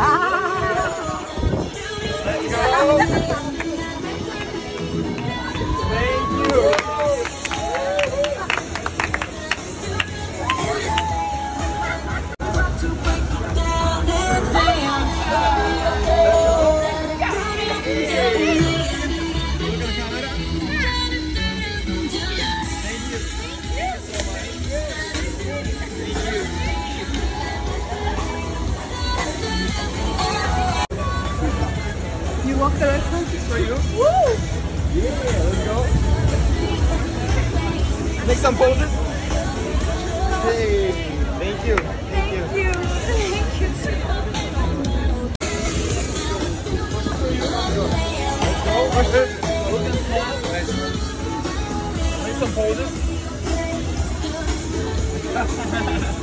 Thank walk the red carpet for you. Woo! Yeah, let's go. Make some poses. Hey, thank you. Thank, thank you. you. Thank you. Let's. Make some poses.